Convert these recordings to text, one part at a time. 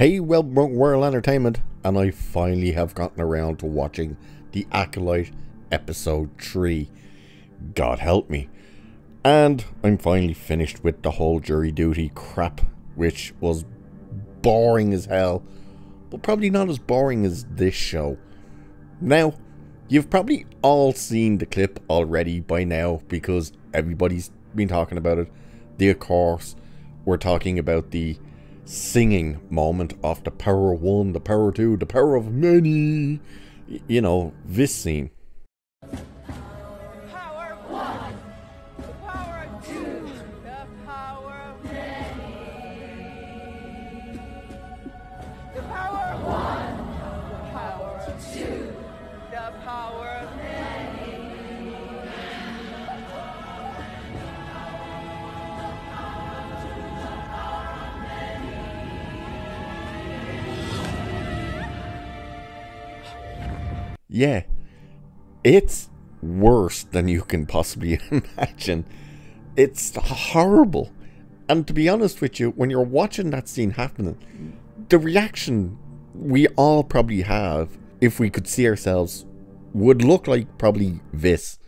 Hey, well, World Entertainment, and I finally have gotten around to watching The Acolyte Episode 3. God help me. And I'm finally finished with the whole jury duty crap, which was boring as hell, but probably not as boring as this show. Now, you've probably all seen the clip already by now because everybody's been talking about it. The, of course, we're talking about the singing moment of the power of one, the power of two, the power of many. You know, this scene. Yeah, it's worse than you can possibly imagine. It's horrible. And to be honest with you, when you're watching that scene happening, the reaction we all probably have, if we could see ourselves, would look like probably this.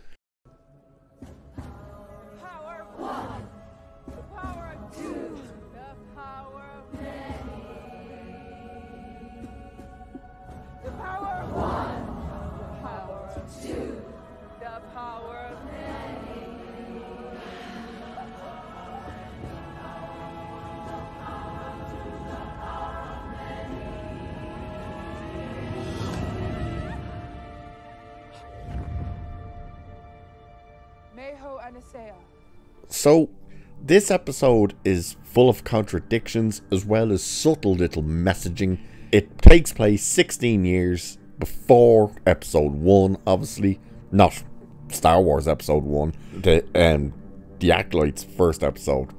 So, this episode is full of contradictions as well as subtle little messaging. It takes place 16 years before episode 1, obviously. Not Star Wars episode 1, the, um, the Acolyte's first episode,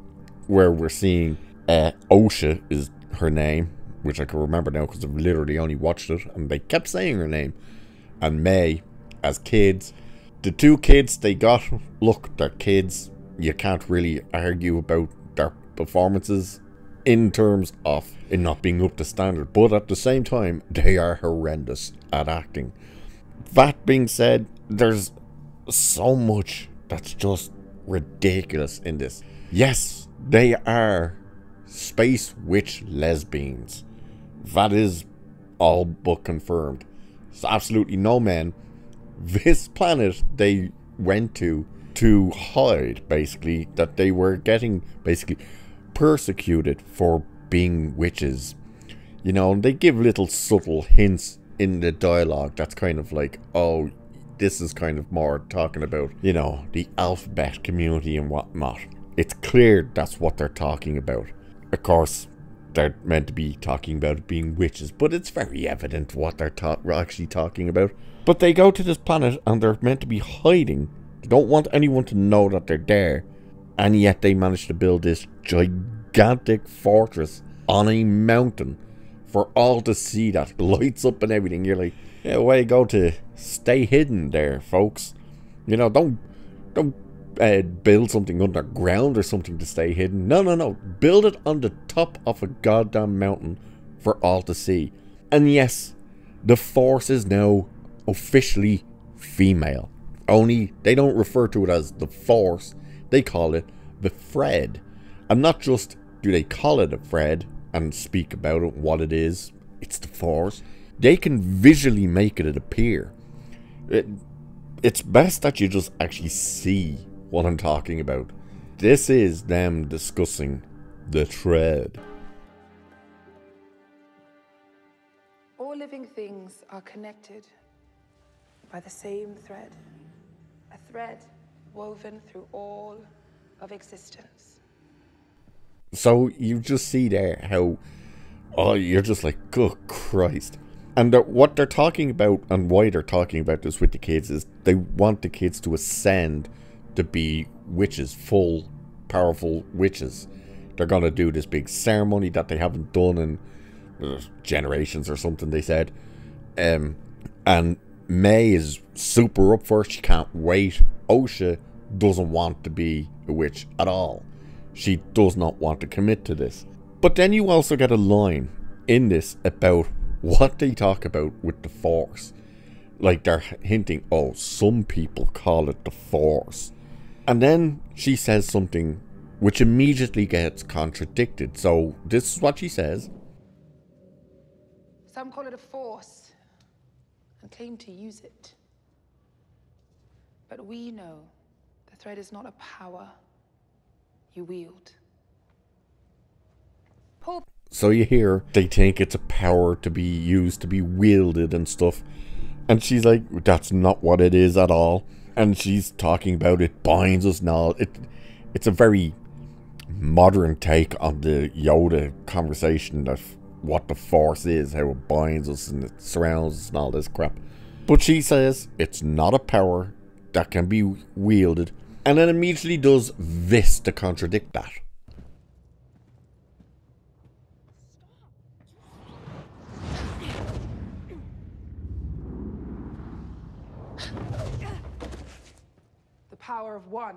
where we're seeing uh, Osha is her name, which I can remember now because I've literally only watched it, and they kept saying her name. And Mae, as kids, the two kids they got, look, they're kids. You can't really argue about their performances in terms of it not being up to standard, but at the same time, they are horrendous at acting. That being said, there's so much that's just ridiculous in this. Yes, they are space witch lesbians. That is all but confirmed. It's absolutely no men. This planet they went to to hide, basically, that they were getting basically persecuted for being witches. You know, they give little subtle hints in the dialogue that's kind of like, oh, this is kind of more talking about, you know, the alphabet community and whatnot. It's clear that's what they're talking about. Of course, they're meant to be talking about being witches, but it's very evident what they're ta- actually talking about. But they go to this planet and they're meant to be hiding. They don't want anyone to know that they're there. And yet they manage to build this gigantic fortress on a mountain for all to see that lights up and everything. You're like, yeah, way go to stay hidden there, folks. You know, don't don't uh, build something underground or something to stay hidden. No, no, no. Build it on the top of a goddamn mountain for all to see. And yes, the Force is now officially female. Only they don't refer to it as the Force, they call it the Fred. And not just do they call it a Fred and speak about it, what it is, it's the Force. They can visually make it appear. It, it's best that you just actually see what I'm talking about. This is them discussing the thread. All living things are connected by the same thread. A thread woven through all of existence. So you just see there how, oh, you're just like, good Christ. And what they're talking about and why they're talking about this with the kids is they want the kids to ascend to be witches, full, powerful witches. They're gonna do this big ceremony that they haven't done in uh, generations or something. They said, um, and Mae is super up for it. She can't wait. Osha doesn't want to be a witch at all. She does not want to commit to this. But then you also get a line in this about what they talk about with the Force. Like they're hinting, oh, some people call it the Force. And then she says something which immediately gets contradicted. So this is what she says. Some call it a force and claim to use it. But we know the thread is not a power you wield. Paul So you hear they think it's a power to be used, to be wielded and stuff. And she's like, that's not what it is at all. And she's talking about it binds us now. It, it's a very modern take on the Yoda conversation that what the Force is, how it binds us and it surrounds us and all this crap. But she says it's not a power that can be wielded, and then immediately does this to contradict that. the power of one.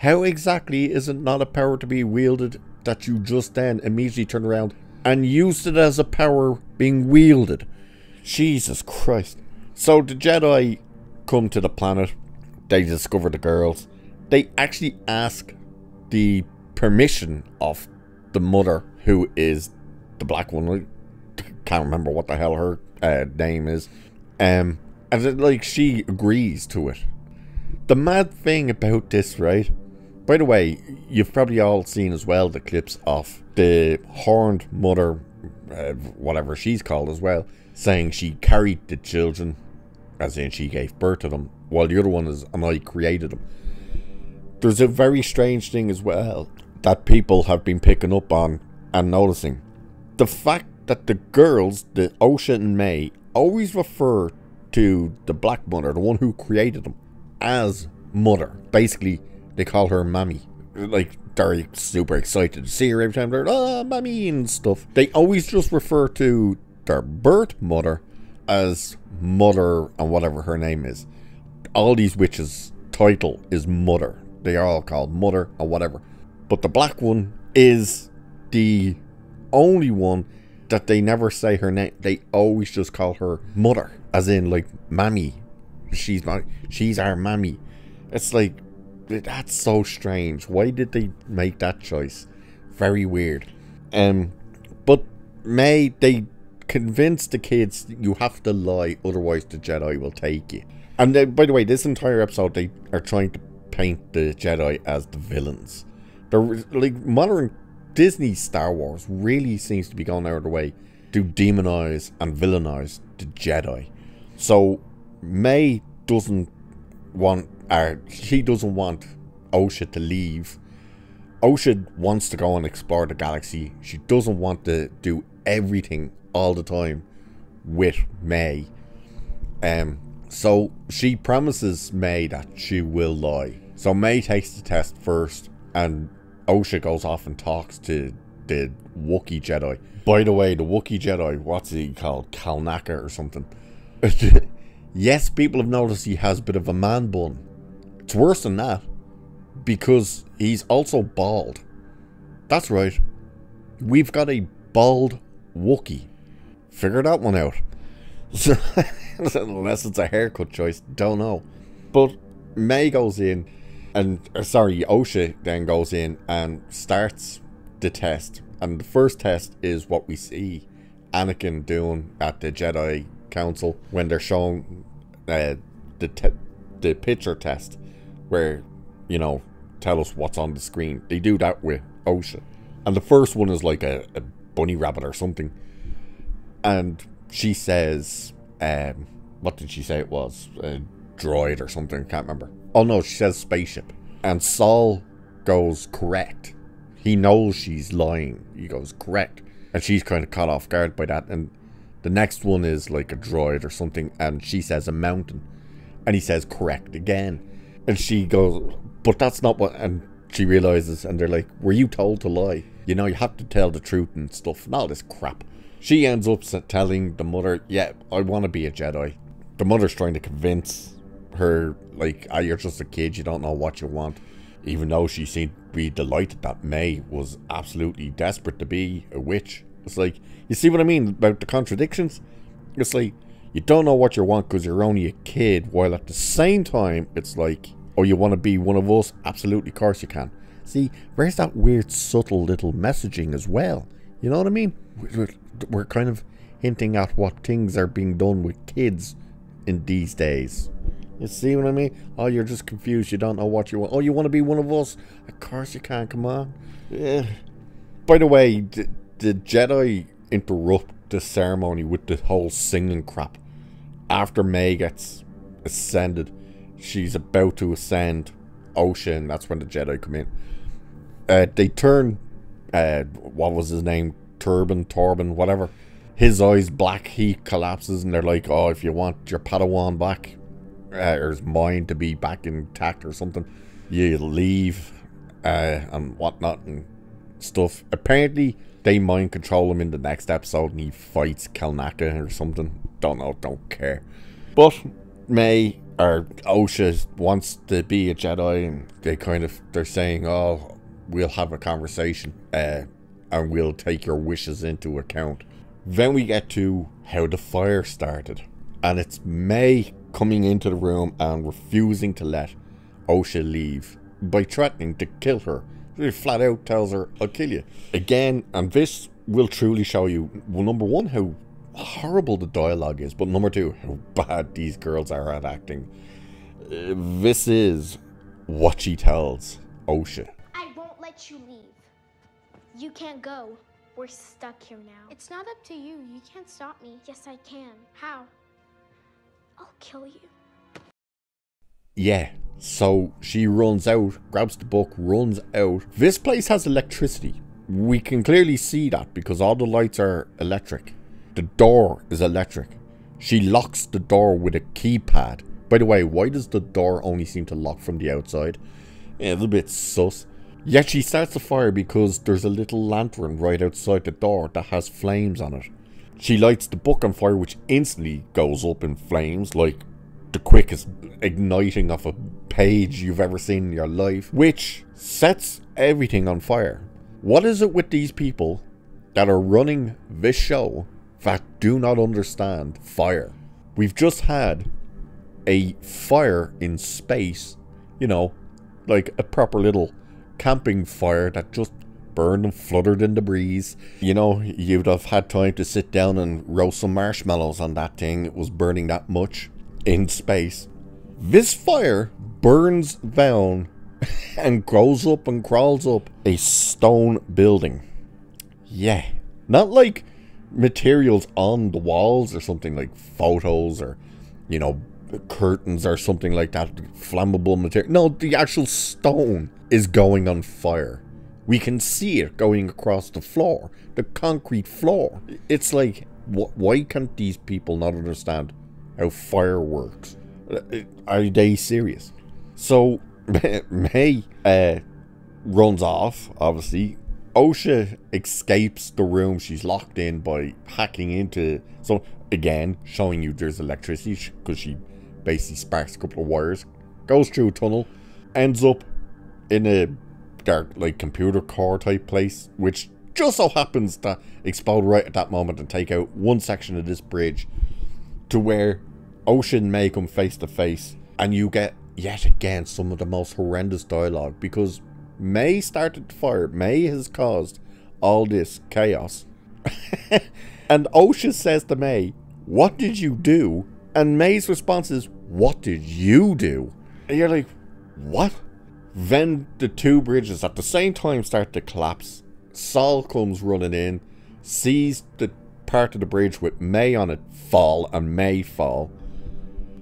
How exactly is it not a power to be wielded that you just then immediately turn around and used it as a power being wielded? Jesus Christ. So the Jedi come to the planet, they discover the girls, they actually ask the permission of the mother, who is the black one. I can't remember what the hell her uh, name is. Um, and it, like she agrees to it. The mad thing about this, right? By the way, you've probably all seen as well the clips of the horned mother, uh, whatever she's called as well, saying she carried the children, as in she gave birth to them, while the other one is, and I created them. There's a very strange thing as well that people have been picking up on and noticing. The fact that the girls, the Osha and May, always refer to the black mother, the one who created them, as mother. Basically, they call her mommy. Like, they're super excited to see her every time they're, ah, mommy and stuff. They always just refer to their birth mother as mother and whatever her name is. All these witches' title is mother. They are all called mother or whatever. But the black one is the only one that they never say her name. They always just call her mother, as in like mammy. She's my, she's our mammy. It's like that's so strange. Why did they make that choice? Very weird. Um, but Mae they convince the kids you have to lie, otherwise the Jedi will take you. And then, by the way, this entire episode they are trying to paint the Jedi as the villains. They're like modern Disney Star Wars really seems to be going out of the way to demonize and villainize the Jedi. So Mae doesn't want, or she doesn't want Osha to leave. Osha wants to go and explore the galaxy. She doesn't want to do everything all the time with Mae. Um, so she promises Mae that she will lie. So Mae takes the test first, and Osha goes off and talks to the Wookiee Jedi. By the way, the Wookiee Jedi, what's he called? Kelnacca or something. yes, people have noticed he has a bit of a man bun. It's worse than that. Because he's also bald. That's right. We've got a bald Wookiee. Figure that one out. Unless it's a haircut choice, don't know. But Mae goes in and uh, sorry, Osha then goes in and starts the test. And the first test is what we see Anakin doing at the Jedi Council when they're showing uh, the the picture test, where you know tell us what's on the screen. They do that with Osha, and the first one is like a, a bunny rabbit or something, and she says, um, "What did she say it was? A droid or something? Can't remember." Oh no, she says spaceship. And Sol goes correct. He knows she's lying. He goes correct. And she's kind of caught off guard by that. And the next one is like a droid or something. And she says a mountain. And he says correct again. And she goes, but that's not what. And she realizes, and they're like, were you told to lie? You know, you have to tell the truth and stuff and all this crap. She ends up telling the mother, yeah, I want to be a Jedi. The mother's trying to convince her like ah, you're just a kid you don't know what you want even though she seemed to be delighted that Mae was absolutely desperate to be a witch. It's like, you see what I mean about the contradictions? It's like, you don't know what you want because you're only a kid, while at the same time, it's like, oh, you want to be one of us? Absolutely, of course you can. See, where's that weird, subtle little messaging as well? You know what I mean? We're, we're kind of hinting at what things are being done with kids in these days. You see what I mean? Oh, you're just confused. You don't know what you want. Oh, you want to be one of us? Of course you can. Come on. Yeah. By the way, did, did Jedi interrupt the ceremony with the whole singing crap? After Mae gets ascended, she's about to ascend Osha. That's when the Jedi come in. Uh, they turn, uh, what was his name? Turban, Torban, whatever. His eyes black. He collapses, and they're like, "Oh, if you want your Padawan back, uh, or his mind to be back intact or something, you leave uh, and whatnot and stuff. Apparently, they mind control him in the next episode and he fights Kelnacca or something. Don't know, don't care. But Mae or Osha wants to be a Jedi and they kind of, they're saying, oh, we'll have a conversation uh, and we'll take your wishes into account. Then we get to how the fire started. And it's Mae coming into the room and refusing to let Osha leave by threatening to kill her. He flat out tells her, I'll kill you. Again, and this will truly show you, well, number one, how horrible the dialogue is, but number two, how bad these girls are at acting. Uh, this is what she tells Osha. I won't let you leave. You can't go. We're stuck here now. It's not up to you. You can't stop me. Yes, I can. How? I'll kill you. Yeah, so she runs out, grabs the book, runs out. This place has electricity. We can clearly see that because all the lights are electric. The door is electric. She locks the door with a keypad. By the way, why does the door only seem to lock from the outside? Yeah, a little bit sus. Yet she starts the fire because there's a little lantern right outside the door that has flames on it. She lights the book on fire, which instantly goes up in flames, like the quickest igniting of a page you've ever seen in your life, which sets everything on fire. What is it with these people that are running this show that do not understand fire? We've just had a fire in space, you know, like a proper little camping fire that just burned and fluttered in the breeze. You know, you'd have had time to sit down and roast some marshmallows on that thing. It was burning that much in space. This fire burns down and grows up and crawls up a stone building. Yeah. Not like materials on the walls or something like photos or, you know, curtains or something like that. Flammable material. No, the actual stone is going on fire. We can see it going across the floor, the concrete floor. It's like, wh why can't these people not understand how fire works? Uh, are they serious? So, Mae uh, runs off, obviously. Osha escapes the room she's locked in by hacking into. So, again, showing you there's electricity because she basically sparks a couple of wires, goes through a tunnel, ends up in a dark, like, computer core type place, which just so happens to explode right at that moment and take out one section of this bridge to where Osha and Mae come face to face and you get yet again some of the most horrendous dialogue because Mae started the fire. Mae has caused all this chaos. and Osha says to Mae, What did you do? And Mae's response is, What did you do? And you're like, What? Then the two bridges at the same time start to collapse. Sol comes running in, sees the part of the bridge with Mae on it fall and Mae fall.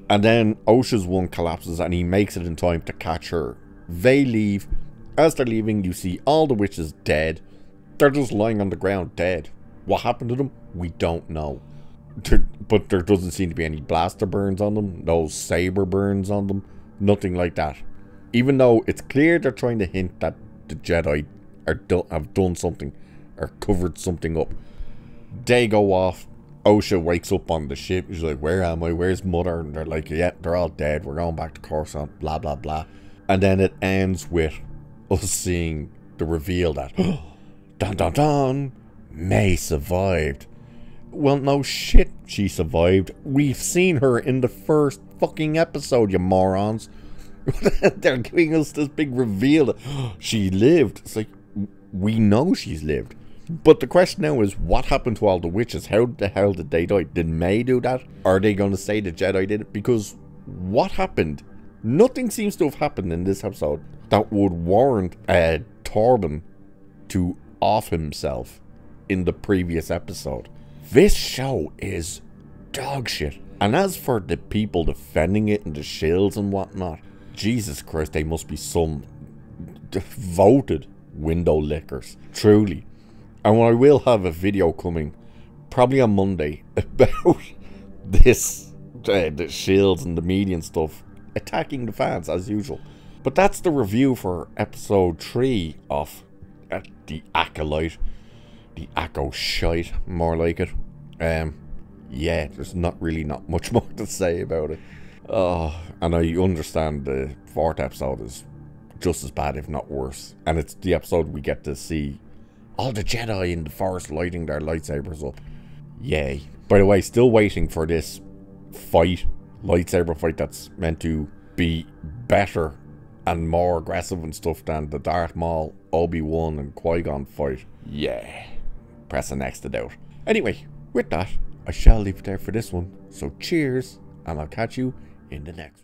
And then Osha's one collapses and he makes it in time to catch her. They leave. As they're leaving, you see all the witches dead. They're just lying on the ground dead. What happened to them? We don't know. But there doesn't seem to be any blaster burns on them, no saber burns on them, nothing like that even though it's clear they're trying to hint that the Jedi are do have done something or covered something up. They go off. Osha wakes up on the ship. She's like, Where am I? Where's Mother? And they're like, Yeah, they're all dead. We're going back to Coruscant. Blah, blah, blah. And then it ends with us seeing the reveal that dun dun dun Mae survived. Well, no shit, she survived. We've seen her in the first fucking episode, you morons. They're giving us this big reveal that she lived. It's like, we know she's lived. But the question now is, what happened to all the witches? How the hell did they die? Did Mae do that? Are they going to say the Jedi did it? Because what happened? Nothing seems to have happened in this episode that would warrant uh, Torbin to off himself in the previous episode. This show is dog shit. And as for the people defending it and the shields and whatnot, Jesus Christ, they must be some devoted window lickers. Truly. And I will have a video coming, probably on Monday, about this, uh, the shields and the media and stuff, attacking the fans as usual. But that's the review for episode 3 of uh, The Acolyte the Echo shite, more like it. Um, yeah, there's not really not much more to say about it. Oh, and I understand the fourth episode is just as bad, if not worse. And it's the episode we get to see all the Jedi in the forest lighting their lightsabers up. Yay. By the way, still waiting for this fight, lightsaber fight that's meant to be better and more aggressive and stuff than the Darth Maul, Obi-Wan and Qui-Gon fight. Yeah press the next it out. Anyway, with that, I shall leave it there for this one. So cheers, and I'll catch you in the next one.